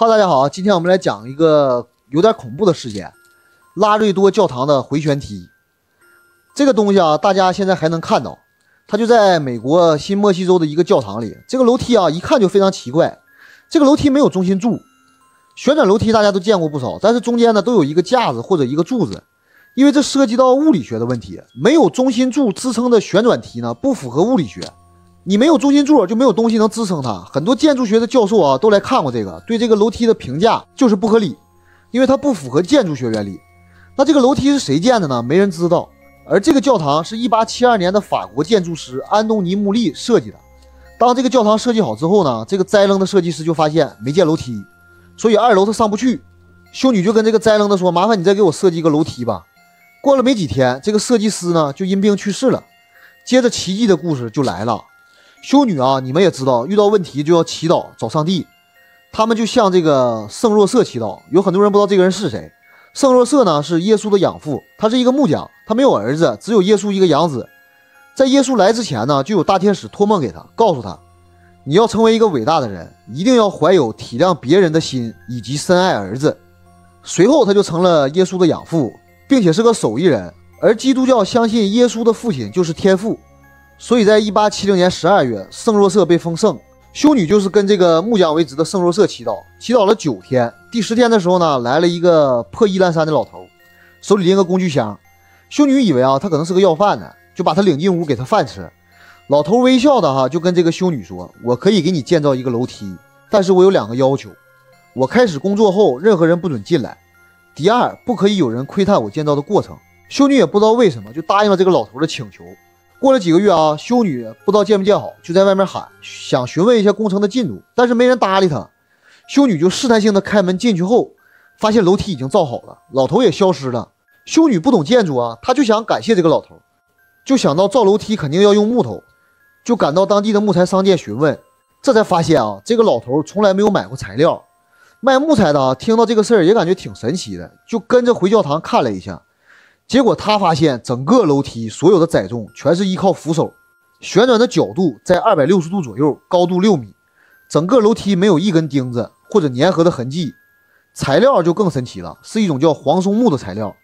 哈，大家好，今天我们来讲一个有点恐怖的事件——拉瑞多教堂的回旋梯。这个东西啊，大家现在还能看到，它就在美国新墨西州的一个教堂里。这个楼梯啊，一看就非常奇怪。这个楼梯没有中心柱，旋转楼梯大家都见过不少，但是中间呢都有一个架子或者一个柱子，因为这涉及到物理学的问题。没有中心柱支撑的旋转梯呢，不符合物理学。你没有中心柱，就没有东西能支撑它。很多建筑学的教授啊，都来看过这个，对这个楼梯的评价就是不合理，因为它不符合建筑学原理。那这个楼梯是谁建的呢？没人知道。而这个教堂是一八七二年的法国建筑师安东尼穆利设计的。当这个教堂设计好之后呢，这个栽楞的设计师就发现没建楼梯，所以二楼他上不去。修女就跟这个栽楞的说：“麻烦你再给我设计一个楼梯吧。”过了没几天，这个设计师呢就因病去世了。接着奇迹的故事就来了。修女啊，你们也知道，遇到问题就要祈祷找上帝。他们就向这个圣若瑟祈祷。有很多人不知道这个人是谁。圣若瑟呢是耶稣的养父，他是一个木匠，他没有儿子，只有耶稣一个养子。在耶稣来之前呢，就有大天使托梦给他，告诉他，你要成为一个伟大的人，一定要怀有体谅别人的心以及深爱儿子。随后他就成了耶稣的养父，并且是个手艺人。而基督教相信耶稣的父亲就是天父。所以在一八七零年十二月，圣若瑟被封圣，修女就是跟这个木匠为职的圣若瑟祈祷，祈祷了九天。第十天的时候呢，来了一个破衣烂衫的老头，手里拎个工具箱。修女以为啊，他可能是个要饭的，就把他领进屋给他饭吃。老头微笑的哈，就跟这个修女说：“我可以给你建造一个楼梯，但是我有两个要求。我开始工作后，任何人不准进来。第二，不可以有人窥探我建造的过程。”修女也不知道为什么，就答应了这个老头的请求。过了几个月啊，修女不知道建没建好，就在外面喊，想询问一下工程的进度，但是没人搭理她。修女就试探性的开门进去后，发现楼梯已经造好了，老头也消失了。修女不懂建筑啊，她就想感谢这个老头，就想到造楼梯肯定要用木头，就赶到当地的木材商店询问，这才发现啊，这个老头从来没有买过材料。卖木材的啊，听到这个事儿也感觉挺神奇的，就跟着回教堂看了一下。结果他发现，整个楼梯所有的载重全是依靠扶手，旋转的角度在二百六十度左右，高度六米，整个楼梯没有一根钉子或者粘合的痕迹。材料就更神奇了，是一种叫黄松木的材料，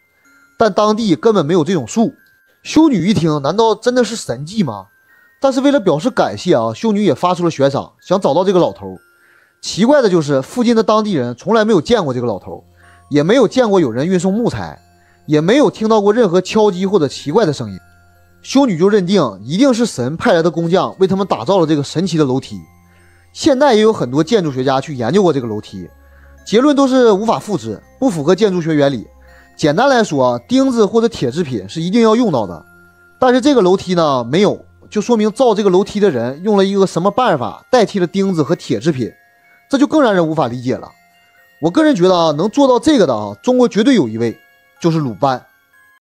但当地根本没有这种树。修女一听，难道真的是神迹吗？但是为了表示感谢啊，修女也发出了悬赏，想找到这个老头。奇怪的就是，附近的当地人从来没有见过这个老头，也没有见过有人运送木材。也没有听到过任何敲击或者奇怪的声音，修女就认定一定是神派来的工匠为他们打造了这个神奇的楼梯。现代也有很多建筑学家去研究过这个楼梯，结论都是无法复制，不符合建筑学原理。简单来说，钉子或者铁制品是一定要用到的，但是这个楼梯呢没有，就说明造这个楼梯的人用了一个什么办法代替了钉子和铁制品，这就更让人无法理解了。我个人觉得啊，能做到这个的啊，中国绝对有一位。就是鲁班。